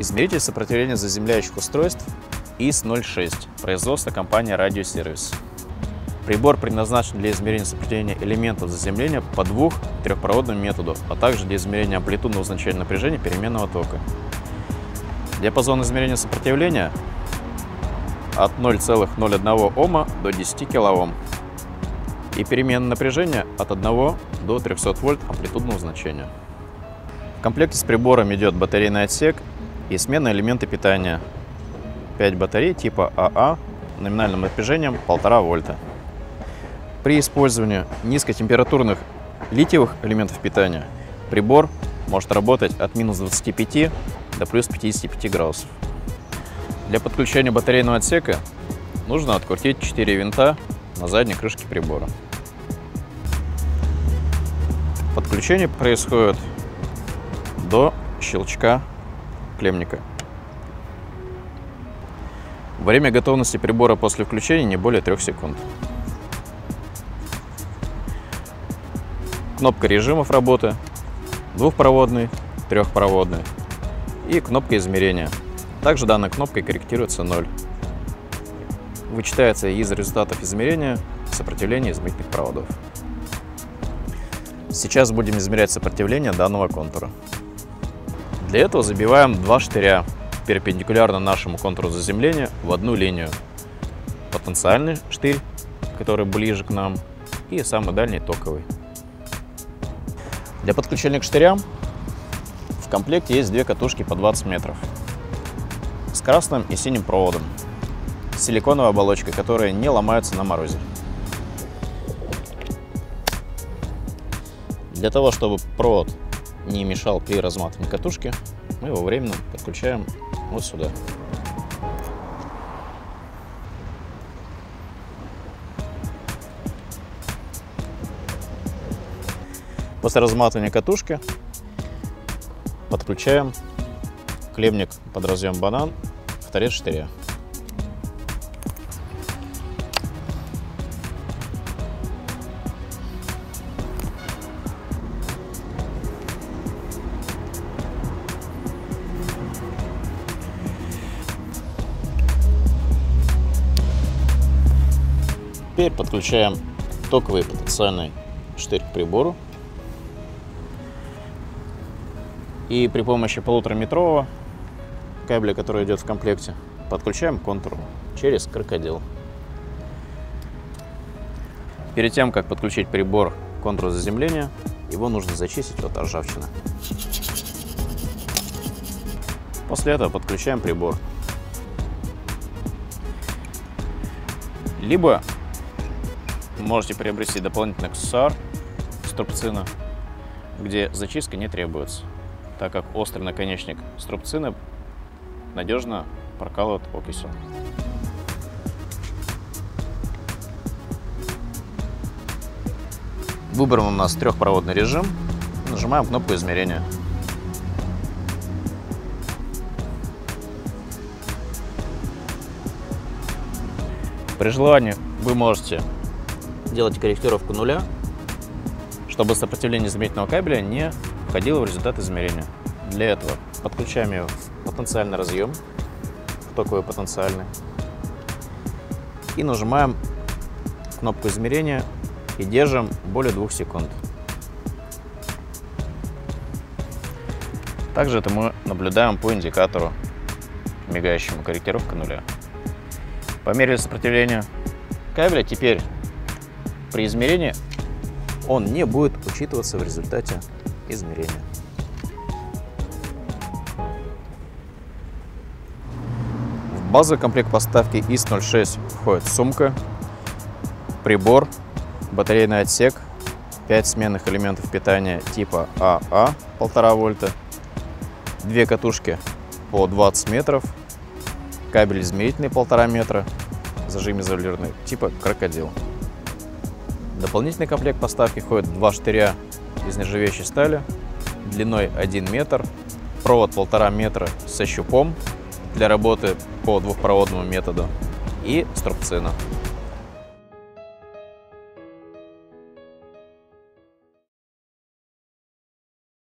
Измеритель сопротивления заземляющих устройств ИС-06, производство компания Радиосервис. Прибор предназначен для измерения сопротивления элементов заземления по двух- трехпроводному методу, а также для измерения амплитудного значения напряжения переменного тока. Диапазон измерения сопротивления от 0,01 Ома до 10 кОм и переменное напряжение от 1 до 300 вольт амплитудного значения. В комплекте с прибором идет батарейный отсек и смена элементы питания. 5 батарей типа АА номинальным напряжением 1,5 вольта. При использовании низкотемпературных литиевых элементов питания прибор может работать от минус 25 до плюс 55 градусов. Для подключения батарейного отсека нужно открутить 4 винта на задней крышке прибора. Подключение происходит до щелчка клемника. Время готовности прибора после включения не более 3 секунд. Кнопка режимов работы, двухпроводный, трехпроводный и кнопка измерения. Также данной кнопкой корректируется 0. Вычитается из результатов измерения сопротивление измерительных проводов. Сейчас будем измерять сопротивление данного контура. Для этого забиваем два штыря перпендикулярно нашему контуру заземления в одну линию. Потенциальный штырь, который ближе к нам, и самый дальний токовый. Для подключения к штырям в комплекте есть две катушки по 20 метров с красным и синим проводом, с силиконовой оболочкой, которые не ломаются на морозе. Для того, чтобы провод не мешал при разматывании катушки, мы его временно подключаем вот сюда. После разматывания катушки подключаем клемник под разъем банан в торец штыря. Теперь подключаем токовый потенциальный штырь к прибору. И при помощи полутораметрового кабеля, который идет в комплекте, подключаем к контуру через крокодил. Перед тем, как подключить прибор к контуру заземления, его нужно зачистить от ржавчины. После этого подключаем прибор. Либо можете приобрести дополнительный аксессуар струбцина, где зачистка не требуется, так как острый наконечник струбцины надежно прокалывает окисью. Выбран у нас трехпроводный режим. Нажимаем кнопку измерения. При желании вы можете делать корректировку нуля, чтобы сопротивление измерительного кабеля не входило в результат измерения. Для этого подключаем его в потенциальный разъем, в токовый потенциальный, и нажимаем кнопку измерения и держим более двух секунд. Также это мы наблюдаем по индикатору, мигающему корректировка нуля. По мере сопротивления кабеля теперь при измерении он не будет учитываться в результате измерения. В базовый комплект поставки ИС-06 входит сумка, прибор, батарейный отсек, 5 сменных элементов питания типа АА 1,5 вольта, две катушки по 20 метров, кабель измерительный 1,5 метра, зажим изолированный типа крокодил. Дополнительный комплект поставки входит два штыря из нержавеющей стали длиной 1 метр, провод 1,5 метра со щупом для работы по двухпроводному методу и струбцина.